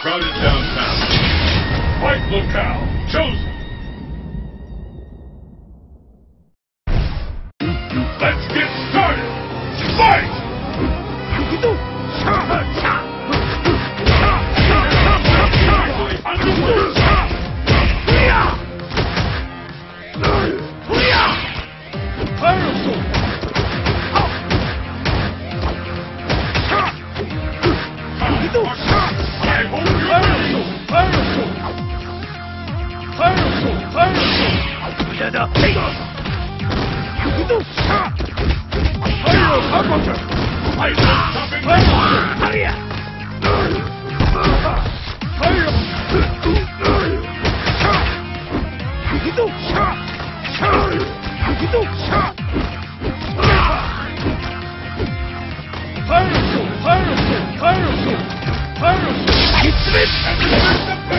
crowded downtown. Fight locale chosen. Let's get started. Fight! I 来的。别动！哎呦，爬过去！哎呀，哎呀，苍蝇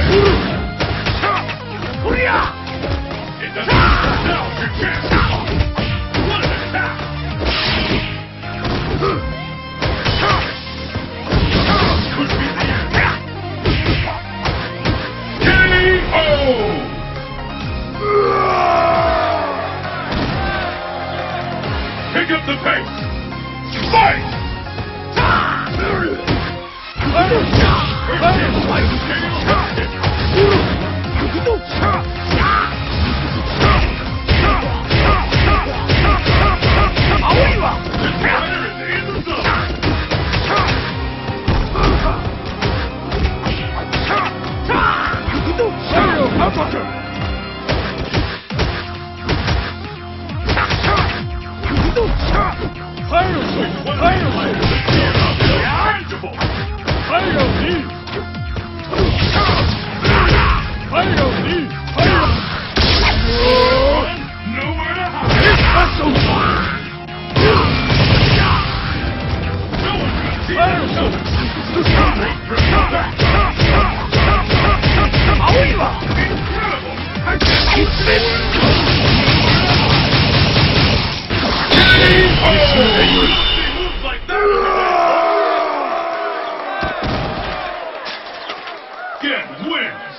！Hey! Pick up the pace. Fight! Ah! Fire 宽容宽 Gen win.